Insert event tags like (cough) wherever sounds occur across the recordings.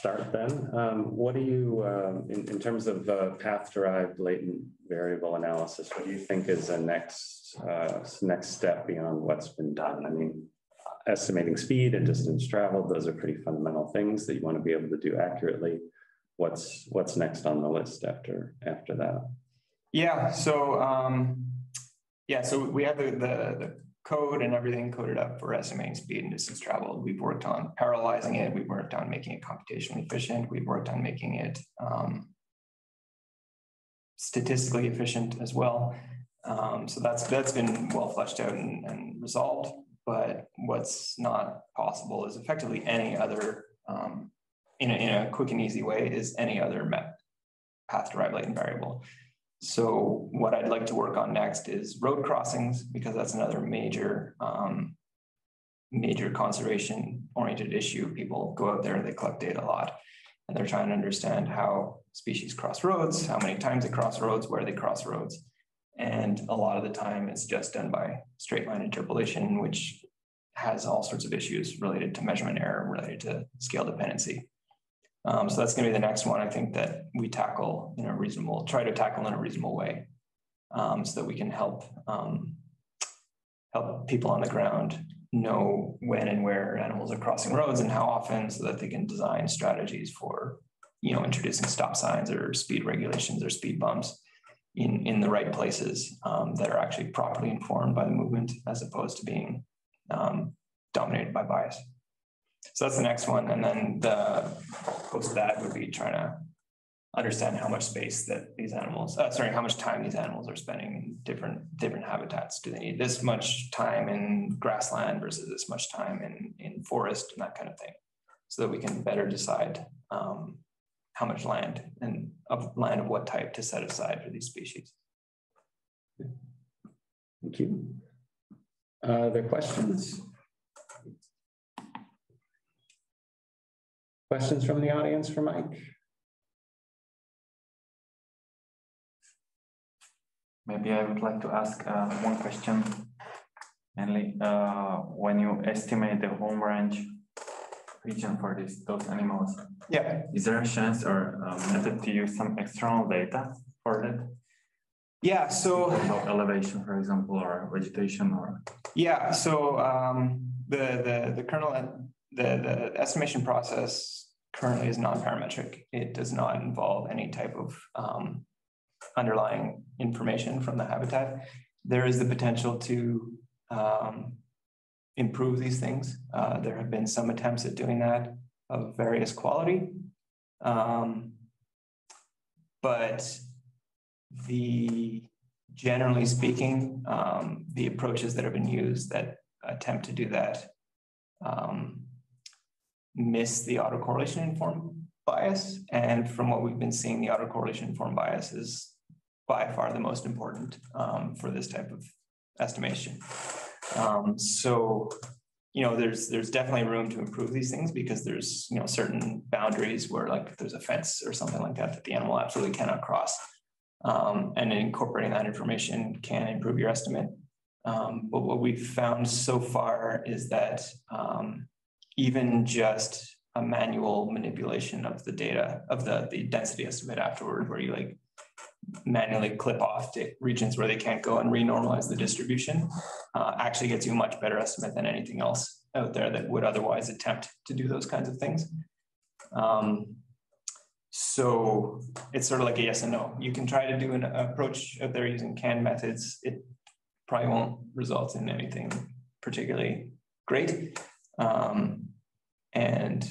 start then. Um, what do you, uh, in, in, terms of uh, path-derived latent variable analysis, what do you think is the next uh, next step beyond what's been done? I mean, estimating speed and distance traveled; those are pretty fundamental things that you want to be able to do accurately. What's what's next on the list after after that? Yeah. So um, yeah. So we have the, the, the code and everything coded up for estimating speed and distance traveled. We've worked on parallelizing it. We've worked on making it computationally efficient. We've worked on making it um, statistically efficient as well. Um, so that's that's been well fleshed out and, and, resolved. But what's not possible is effectively any other, um, in, a, in a quick and easy way, is any other path derived latent variable. So what I'd like to work on next is road crossings because that's another major um, major conservation oriented issue. People go out there and they collect data a lot and they're trying to understand how species cross roads, how many times they cross roads, where they cross roads. And a lot of the time it's just done by straight line interpolation, which has all sorts of issues related to measurement error, related to scale dependency. Um, so that's going to be the next one I think that we tackle in a reasonable, try to tackle in a reasonable way, um, so that we can help um, help people on the ground know when and where animals are crossing roads and how often, so that they can design strategies for you know introducing stop signs or speed regulations or speed bumps in in the right places um, that are actually properly informed by the movement as opposed to being um, dominated by bias. So that's the next one. And then the post that would be trying to understand how much space that these animals, uh, sorry, how much time these animals are spending in different different habitats. Do they need this much time in grassland versus this much time in, in forest and that kind of thing, so that we can better decide um, how much land and of land of what type to set aside for these species. Thank you. Uh, other questions? Questions from the audience for Mike? Maybe I would like to ask uh, one question. Mainly, uh, when you estimate the home range region for these those animals, yeah, is there a chance or a method to use some external data for that? Yeah, so elevation, for example, or vegetation, or yeah. So um, the the the kernel the the estimation process currently is non-parametric. It does not involve any type of um, underlying information from the habitat. There is the potential to um, improve these things. Uh, there have been some attempts at doing that of various quality. Um, but the generally speaking, um, the approaches that have been used that attempt to do that um, miss the autocorrelation informed bias. And from what we've been seeing, the autocorrelation informed bias is by far the most important um, for this type of estimation. Um, so, you know, there's there's definitely room to improve these things because there's you know certain boundaries where like there's a fence or something like that that the animal absolutely cannot cross, um, and incorporating that information can improve your estimate. Um, but what we've found so far is that um, even just a manual manipulation of the data of the, the density estimate afterward, where you like manually clip off regions where they can't go and renormalize the distribution, uh, actually gets you a much better estimate than anything else out there that would otherwise attempt to do those kinds of things. Um, so it's sort of like a yes and no. You can try to do an approach out there using canned methods. It probably won't result in anything particularly great. Um, and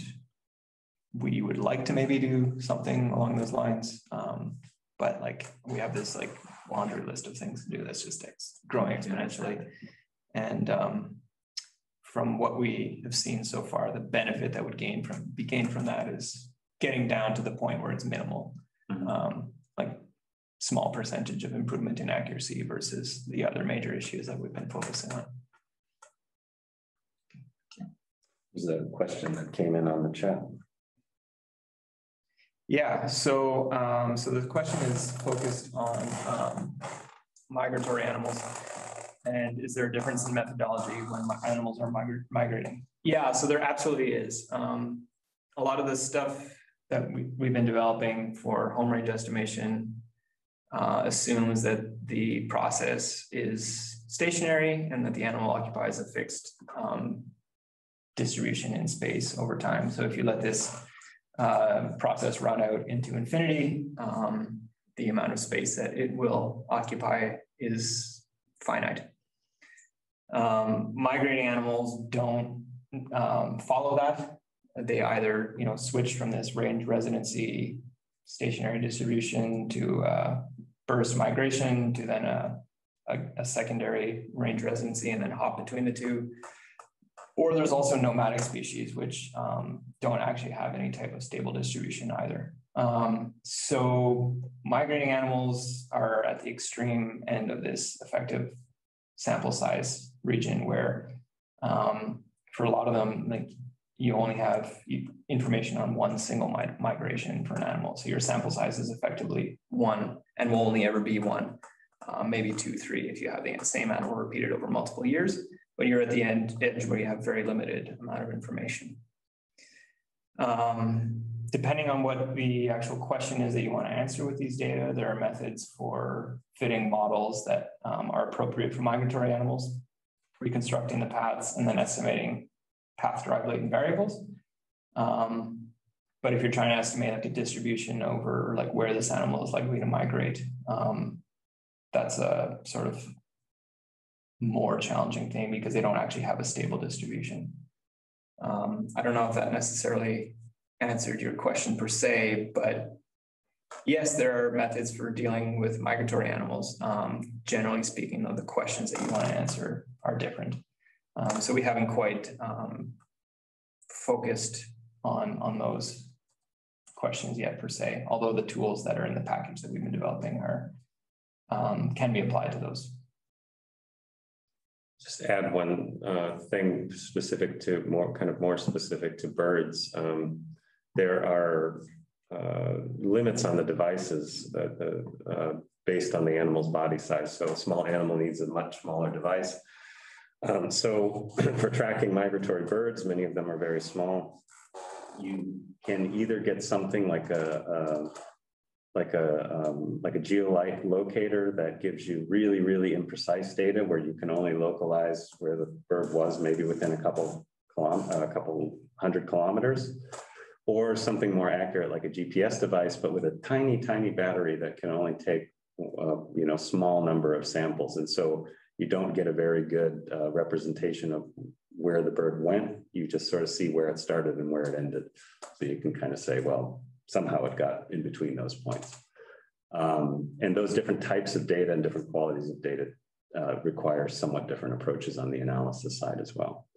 we would like to maybe do something along those lines. Um, but like we have this like laundry list of things to do that's just ex- growing exponentially. And um, from what we have seen so far, the benefit that would gain from be gained from that is getting down to the point where it's minimal, mm-hmm. um, like small percentage of improvement in accuracy versus the other major issues that we've been focusing on. There's a question that came in on the chat. Yeah, so um, so the question is focused on um, migratory animals, and is there a difference in methodology when animals are migra migrating? Yeah, so there absolutely is. Um, a lot of the stuff that we, we've been developing for home range estimation uh, assumes that the process is stationary and that the animal occupies a fixed um, distribution in space over time. So if you let this uh, process run out into infinity, um, the amount of space that it will occupy is finite. Um, migrating animals don't um, follow that. They either, you know, switch from this range residency stationary distribution to uh, burst migration to then a, a, a, secondary range residency and then hop between the two. Or there's also nomadic species, which um, don't actually have any type of stable distribution either. Um, so migrating animals are at the extreme end of this effective sample size region where um, for a lot of them, like you only have information on one single mi migration for an animal. So your sample size is effectively one and will only ever be one, uh, maybe two, three if you have the same animal repeated over multiple years, but you're at the end edge where you have very limited amount of information. Um, depending on what the actual question is that you want to answer with these data, there are methods for fitting models that um, are appropriate for migratory animals, reconstructing the paths, and then estimating path-derived latent variables. Um, but if you're trying to estimate like a distribution over like where this animal is likely to migrate, um, that's a sort of more challenging thing because they don't actually have a stable distribution. Um, I don't know if that necessarily answered your question per se, but yes, there are methods for dealing with migratory animals. Um, generally speaking, though, the questions that you want to answer are different. Um, so we haven't quite um, focused on, on those questions yet per se, although the tools that are in the package that we've been developing are um, can be applied to those. Just add one uh, thing specific to more kind of more specific to birds. Um, there are uh, limits on the devices that, uh, uh, based on the animal's body size. So a small animal needs a much smaller device. Um, so (clears throat) for tracking migratory birds, many of them are very small. You can either get something like a, a like a um, like a geolite locator that gives you really really imprecise data where you can only localize where the bird was maybe within a couple a couple hundred kilometers or something more accurate like a GPS device, but with a tiny, tiny battery that can only take, uh, you know, small number of samples. And so you don't get a very good uh, representation of where the bird went. You just sort of see where it started and where it ended. So you can kind of say, well, somehow it got in between those points. Um, and those different types of data and different qualities of data uh, require somewhat different approaches on the analysis side as well.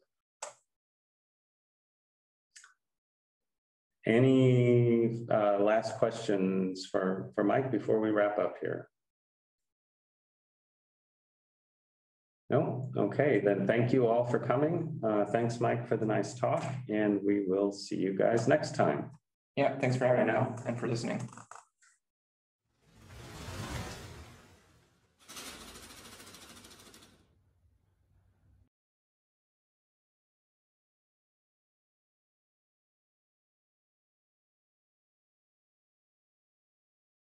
Any uh, last questions for, for Mike before we wrap up here? No? Okay, then thank you all for coming. Uh, thanks, Mike, for the nice talk, and we will see you guys next time. Yeah, thanks for having me now and for listening.